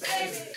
Baby.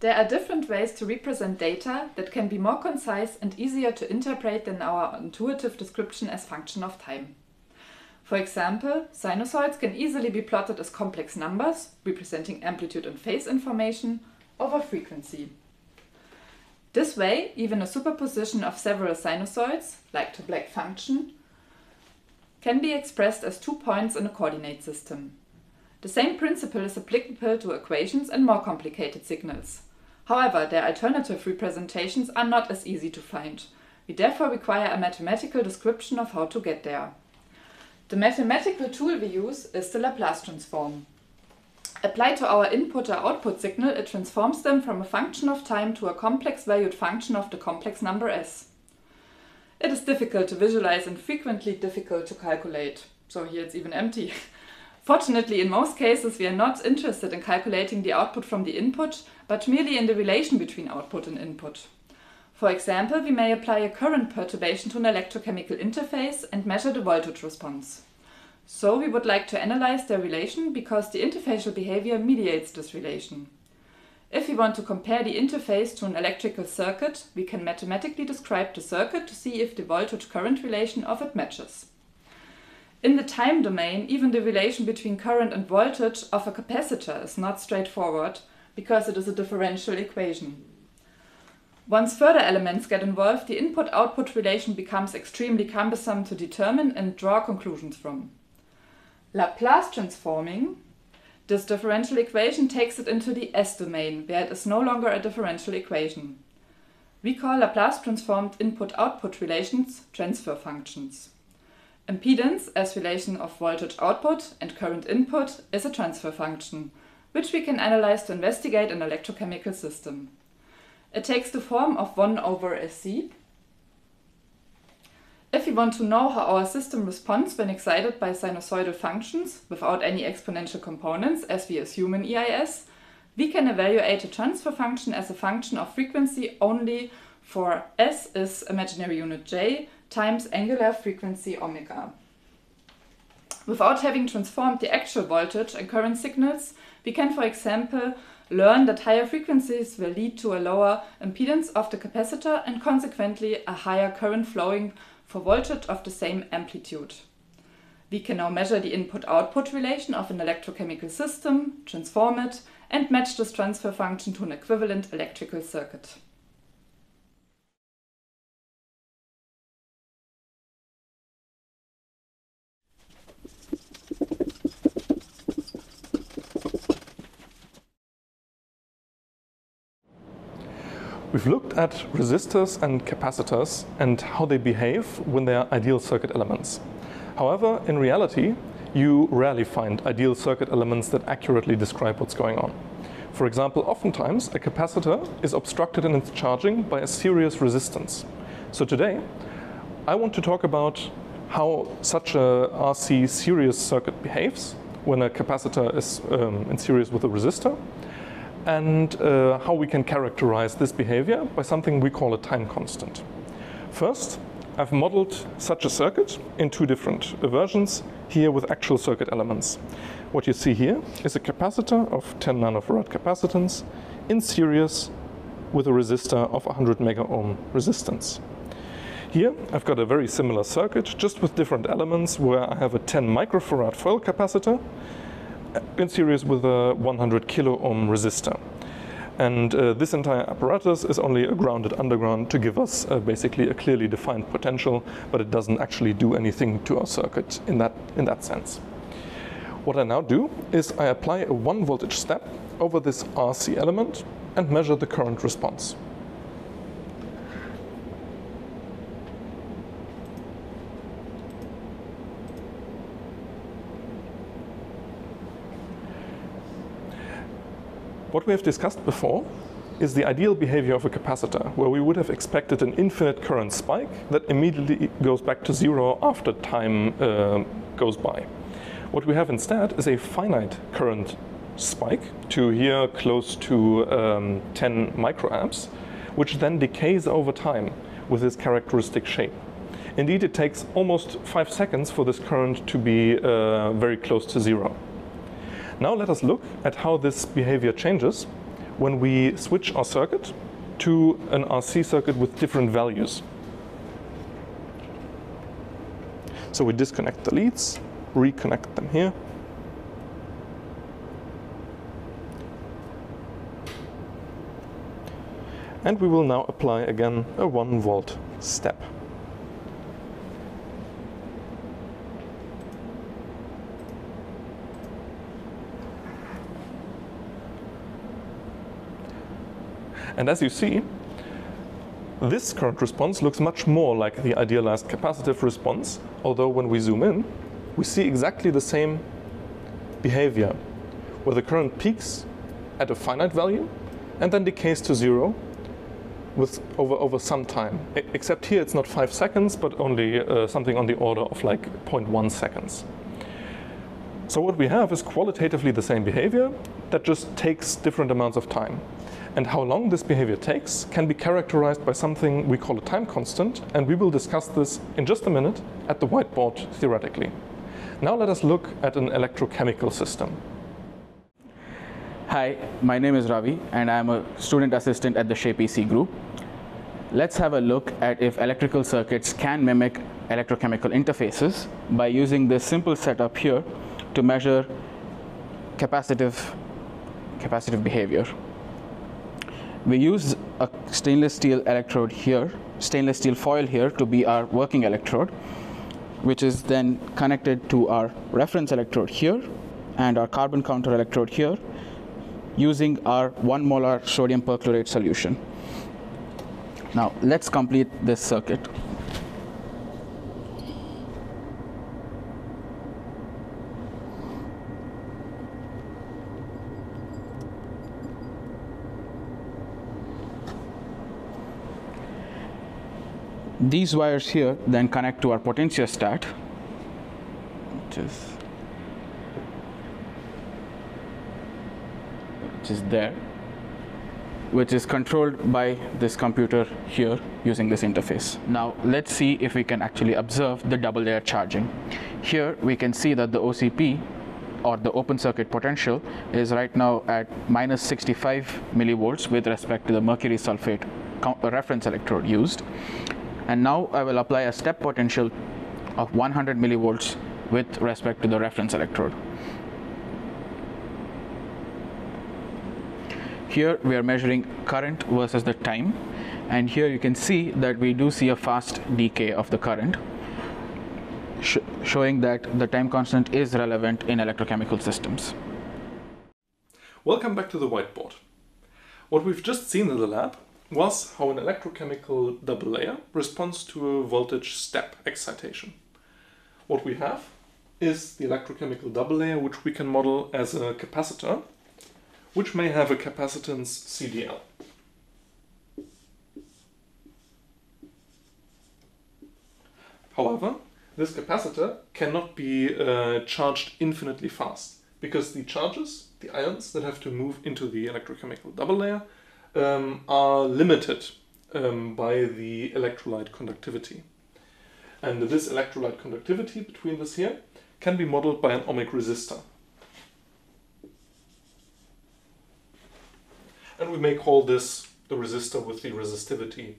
There are different ways to represent data that can be more concise and easier to interpret than our intuitive description as function of time. For example, sinusoids can easily be plotted as complex numbers, representing amplitude and phase information, over frequency. This way, even a superposition of several sinusoids, like the black function, can be expressed as two points in a coordinate system. The same principle is applicable to equations and more complicated signals. However, their alternative representations are not as easy to find. We therefore require a mathematical description of how to get there. The mathematical tool we use is the Laplace transform. Applied to our input or output signal, it transforms them from a function of time to a complex valued function of the complex number s. It is difficult to visualize and frequently difficult to calculate. So here it's even empty. Fortunately, in most cases, we are not interested in calculating the output from the input, but merely in the relation between output and input. For example, we may apply a current perturbation to an electrochemical interface and measure the voltage response. So we would like to analyze their relation because the interfacial behavior mediates this relation. If we want to compare the interface to an electrical circuit, we can mathematically describe the circuit to see if the voltage current relation of it matches. In the time domain, even the relation between current and voltage of a capacitor is not straightforward because it is a differential equation. Once further elements get involved, the input-output relation becomes extremely cumbersome to determine and draw conclusions from. Laplace transforming this differential equation takes it into the S domain, where it is no longer a differential equation. We call Laplace transformed input-output relations transfer functions. Impedance, as relation of voltage output and current input, is a transfer function, which we can analyze to investigate an electrochemical system. It takes the form of 1 over SC. If we want to know how our system responds when excited by sinusoidal functions without any exponential components, as we assume in EIS, we can evaluate a transfer function as a function of frequency only for S is imaginary unit j times angular frequency omega. Without having transformed the actual voltage and current signals, we can, for example, learn that higher frequencies will lead to a lower impedance of the capacitor and consequently a higher current flowing for voltage of the same amplitude. We can now measure the input-output relation of an electrochemical system, transform it, and match this transfer function to an equivalent electrical circuit. We've looked at resistors and capacitors and how they behave when they are ideal circuit elements. However, in reality, you rarely find ideal circuit elements that accurately describe what's going on. For example, oftentimes a capacitor is obstructed in its charging by a series resistance. So today, I want to talk about how such a RC series circuit behaves when a capacitor is um, in series with a resistor and uh, how we can characterize this behavior by something we call a time constant. First, I've modeled such a circuit in two different versions, here with actual circuit elements. What you see here is a capacitor of 10 nanofarad capacitance in series with a resistor of 100 mega ohm resistance. Here I've got a very similar circuit, just with different elements where I have a 10 microfarad foil capacitor in series with a 100 kilo ohm resistor. And uh, this entire apparatus is only a grounded underground to give us uh, basically a clearly defined potential, but it doesn't actually do anything to our circuit in that, in that sense. What I now do is I apply a one voltage step over this RC element and measure the current response. What we have discussed before is the ideal behavior of a capacitor, where we would have expected an infinite current spike that immediately goes back to zero after time uh, goes by. What we have instead is a finite current spike to here close to um, 10 microamps, which then decays over time with this characteristic shape. Indeed, it takes almost five seconds for this current to be uh, very close to zero. Now let us look at how this behavior changes when we switch our circuit to an RC circuit with different values. So we disconnect the leads, reconnect them here. And we will now apply again a 1 volt step. And as you see, this current response looks much more like the idealized capacitive response, although when we zoom in, we see exactly the same behavior, where the current peaks at a finite value and then decays to zero with over, over some time. I, except here it's not five seconds, but only uh, something on the order of like 0.1 seconds. So what we have is qualitatively the same behavior that just takes different amounts of time. And how long this behavior takes can be characterized by something we call a time constant, and we will discuss this in just a minute at the whiteboard theoretically. Now let us look at an electrochemical system. Hi, my name is Ravi, and I'm a student assistant at the Shape EC group. Let's have a look at if electrical circuits can mimic electrochemical interfaces by using this simple setup here to measure capacitive, capacitive behavior. We use a stainless steel electrode here, stainless steel foil here to be our working electrode, which is then connected to our reference electrode here and our carbon counter electrode here using our 1 molar sodium perchlorate solution. Now let's complete this circuit. These wires here then connect to our potentiostat, which is which is there, which is controlled by this computer here using this interface. Now let's see if we can actually observe the double layer charging. Here we can see that the OCP or the open circuit potential is right now at minus 65 millivolts with respect to the mercury sulfate reference electrode used. And now I will apply a step potential of 100 millivolts with respect to the reference electrode. Here we are measuring current versus the time and here you can see that we do see a fast decay of the current sh showing that the time constant is relevant in electrochemical systems. Welcome back to the whiteboard. What we've just seen in the lab was how an electrochemical double layer responds to a voltage step excitation. What we have is the electrochemical double layer which we can model as a capacitor which may have a capacitance CDL. However, this capacitor cannot be uh, charged infinitely fast because the charges, the ions that have to move into the electrochemical double layer, um, are limited um, by the electrolyte conductivity. And this electrolyte conductivity between this here can be modeled by an ohmic resistor. And we may call this the resistor with the resistivity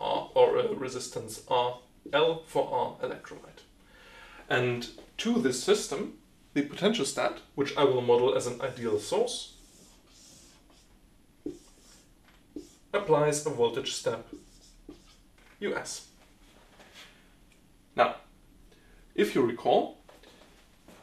R or uh, resistance R L for R electrolyte. And to this system, the potentiostat, which I will model as an ideal source, applies a voltage step US. Now, if you recall,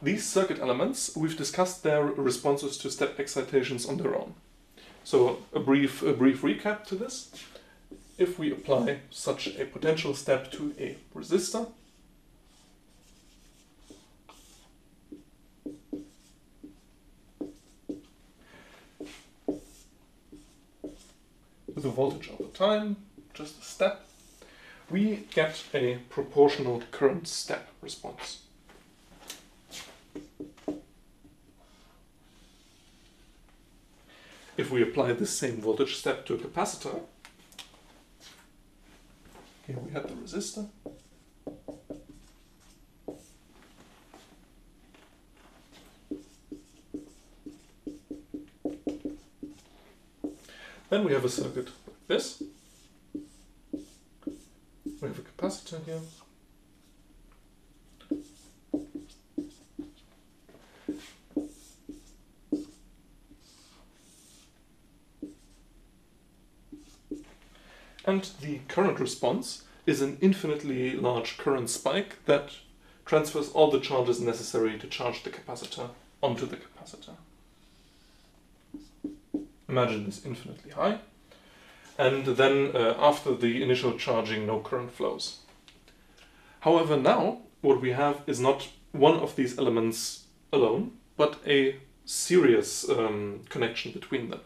these circuit elements, we've discussed their responses to step excitations on their own. So a brief, a brief recap to this. If we apply such a potential step to a resistor, a voltage over time, just a step, we get a proportional current step response. If we apply this same voltage step to a capacitor, here we have the resistor. Then we have a circuit like this. We have a capacitor here. And the current response is an infinitely large current spike that transfers all the charges necessary to charge the capacitor onto the capacitor. Imagine this infinitely high. And then uh, after the initial charging, no current flows. However, now what we have is not one of these elements alone, but a serious um, connection between them.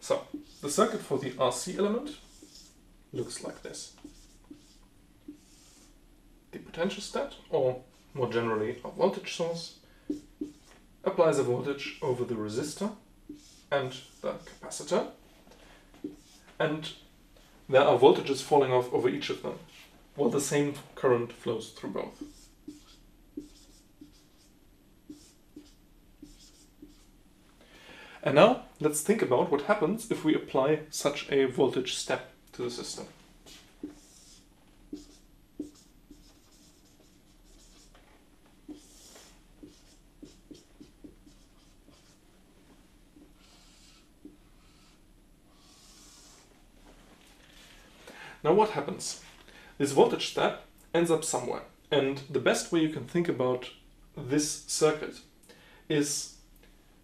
So, the circuit for the RC element looks like this. The potentiostat, or more generally a voltage source, applies a voltage over the resistor and the capacitor, and there are voltages falling off over each of them, while the same current flows through both. And now let's think about what happens if we apply such a voltage step to the system. Now what happens? This voltage step ends up somewhere. And the best way you can think about this circuit is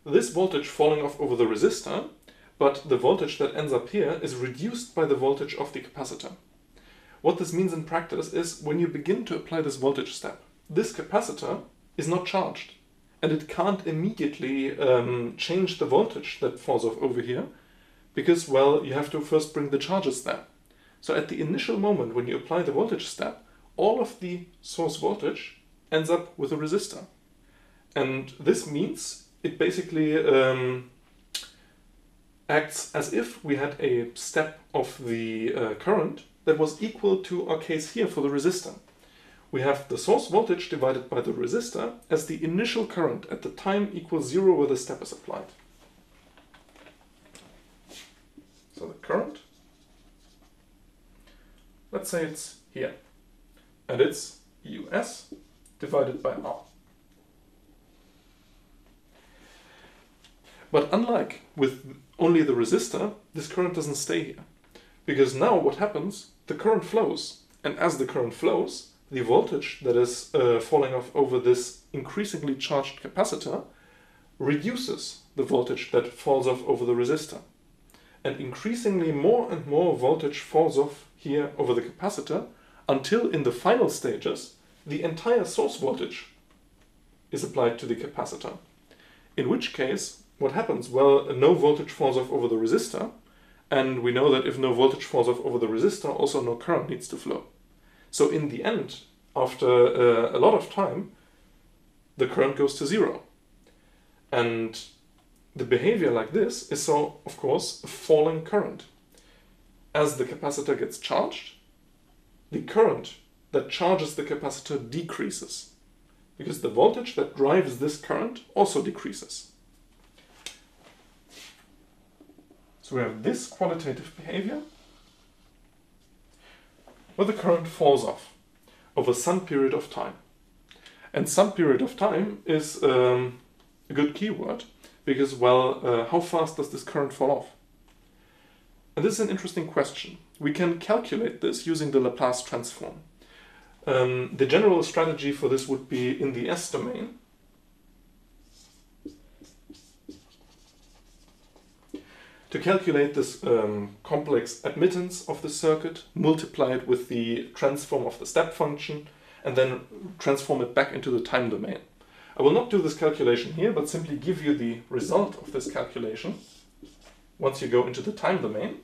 this voltage falling off over the resistor, but the voltage that ends up here is reduced by the voltage of the capacitor. What this means in practice is when you begin to apply this voltage step, this capacitor is not charged and it can't immediately um, change the voltage that falls off over here because, well, you have to first bring the charges there. So at the initial moment when you apply the voltage step, all of the source voltage ends up with a resistor. And this means it basically um, acts as if we had a step of the uh, current that was equal to our case here for the resistor. We have the source voltage divided by the resistor as the initial current at the time equals zero where the step is applied. So the current, let's say it's here, and it's US divided by R. But unlike with only the resistor, this current doesn't stay here. Because now what happens, the current flows, and as the current flows, the voltage that is uh, falling off over this increasingly charged capacitor reduces the voltage that falls off over the resistor. And increasingly more and more voltage falls off here over the capacitor until in the final stages, the entire source voltage is applied to the capacitor. In which case, what happens? Well, no voltage falls off over the resistor, and we know that if no voltage falls off over the resistor, also no current needs to flow. So in the end, after uh, a lot of time, the current goes to zero. And the behavior like this is so, of course, a falling current. As the capacitor gets charged, the current that charges the capacitor decreases because the voltage that drives this current also decreases. So we have this qualitative behavior where the current falls off over some period of time. And some period of time is um, a good keyword because, well, uh, how fast does this current fall off? And this is an interesting question. We can calculate this using the Laplace transform. Um, the general strategy for this would be in the S domain. To calculate this um, complex admittance of the circuit, multiply it with the transform of the step function, and then transform it back into the time domain. I will not do this calculation here, but simply give you the result of this calculation once you go into the time domain.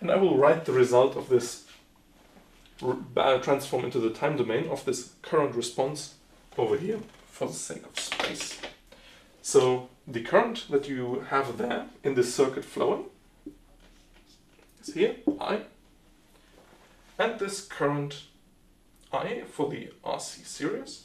And I will write the result of this uh, transform into the time domain of this current response over here for the sake of space. So the current that you have there in this circuit flowing is here, I, and this current I for the RC series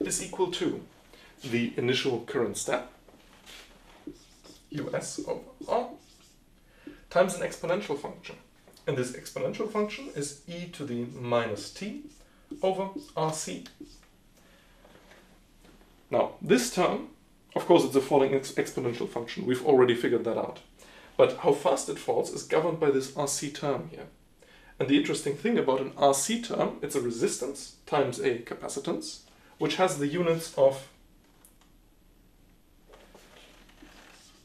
is equal to the initial current step, us over r, times an exponential function. And this exponential function is e to the minus t over rc. Now, this term, of course, it's a falling ex exponential function. We've already figured that out. But how fast it falls is governed by this rc term here. And the interesting thing about an rc term, it's a resistance times a capacitance, which has the units of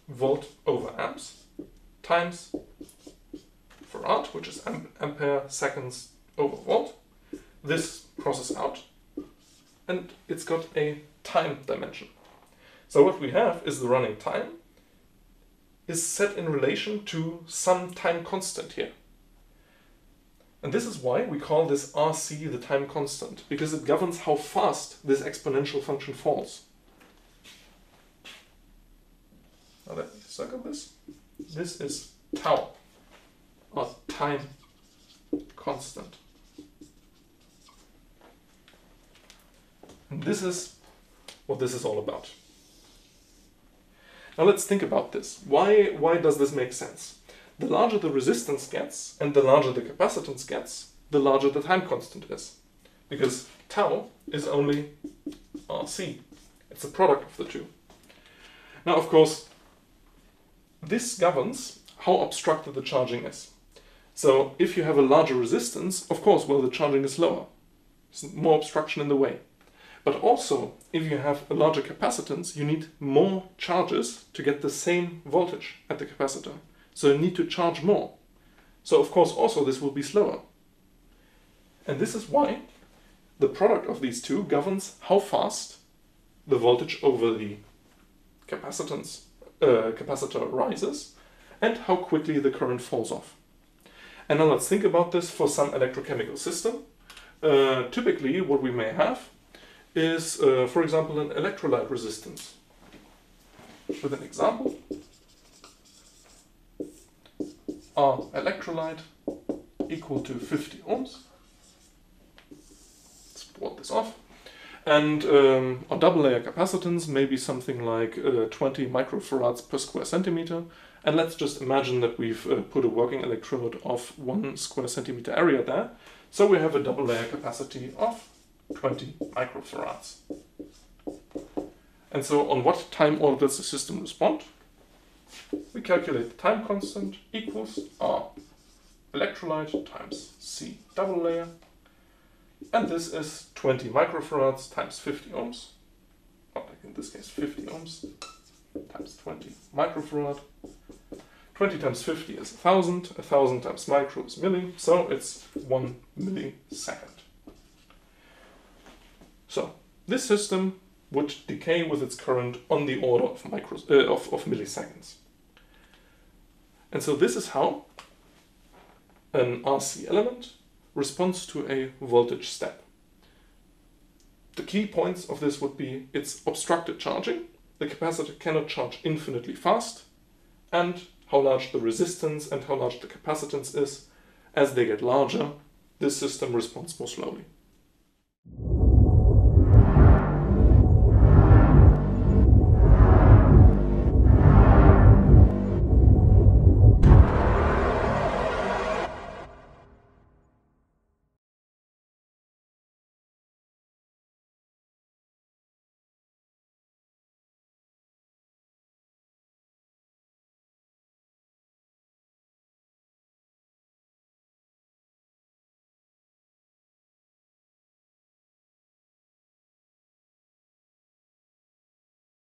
volt over amps times farad, which is ampere seconds over volt. This crosses out and it's got a time dimension. So what we have is the running time is set in relation to some time constant here. And this is why we call this RC the time constant, because it governs how fast this exponential function falls. This. This is tau, or time constant. And this is what this is all about. Now let's think about this. Why, why does this make sense? The larger the resistance gets and the larger the capacitance gets, the larger the time constant is. Because tau is only RC. It's a product of the two. Now, of course, this governs how obstructed the charging is. So if you have a larger resistance, of course, well, the charging is lower. There's more obstruction in the way. But also, if you have a larger capacitance, you need more charges to get the same voltage at the capacitor. So you need to charge more. So of course also this will be slower. And this is why the product of these two governs how fast the voltage over the capacitance uh, capacitor rises and how quickly the current falls off. And now let's think about this for some electrochemical system. Uh, typically what we may have is, uh, for example, an electrolyte resistance. With an example, our electrolyte equal to 50 ohms. Let's plot this off. And um, our double layer capacitance may be something like uh, 20 microfarads per square centimeter. And let's just imagine that we've uh, put a working electrode of one square centimeter area there. So we have a double layer capacity of 20 microfarads. And so on what time order does the system respond? we calculate the time constant equals R electrolyte times C double layer. And this is 20 microfarads times 50 ohms. In this case 50 ohms times 20 microfarad. 20 times 50 is 1000, 1000 times micro is milli, so it's 1 millisecond. So this system would decay with its current on the order of, micros, uh, of, of milliseconds. And so this is how an RC element responds to a voltage step. The key points of this would be its obstructed charging, the capacitor cannot charge infinitely fast, and how large the resistance and how large the capacitance is. As they get larger, this system responds more slowly.